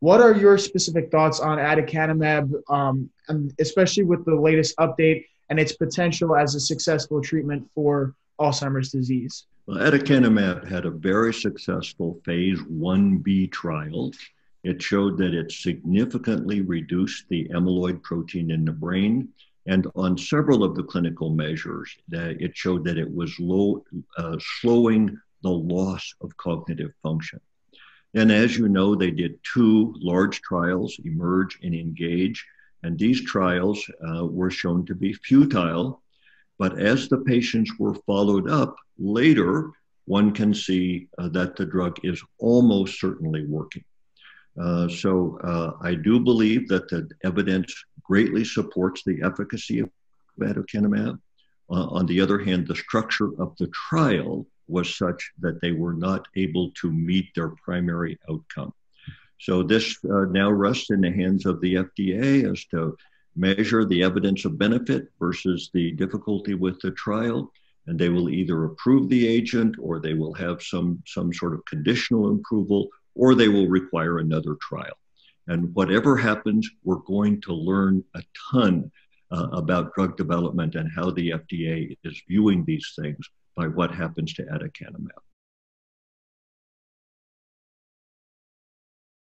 What are your specific thoughts on aducanumab, um, especially with the latest update and its potential as a successful treatment for Alzheimer's disease? Well, aducanumab had a very successful phase 1b trial. It showed that it significantly reduced the amyloid protein in the brain. And on several of the clinical measures, it showed that it was low, uh, slowing the loss of cognitive function. And as you know, they did two large trials, Emerge and Engage. And these trials uh, were shown to be futile. But as the patients were followed up later, one can see uh, that the drug is almost certainly working. Uh, so uh, I do believe that the evidence greatly supports the efficacy of aducanumab. Uh, on the other hand, the structure of the trial was such that they were not able to meet their primary outcome. So this uh, now rests in the hands of the FDA as to measure the evidence of benefit versus the difficulty with the trial. And they will either approve the agent or they will have some, some sort of conditional approval or they will require another trial. And whatever happens, we're going to learn a ton uh, about drug development and how the FDA is viewing these things by what happens to aducanumab.